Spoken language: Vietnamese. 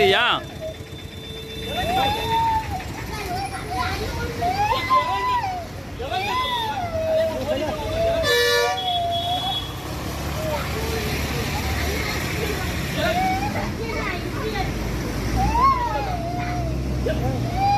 ಬರ್ತೀಯಾ Yeah.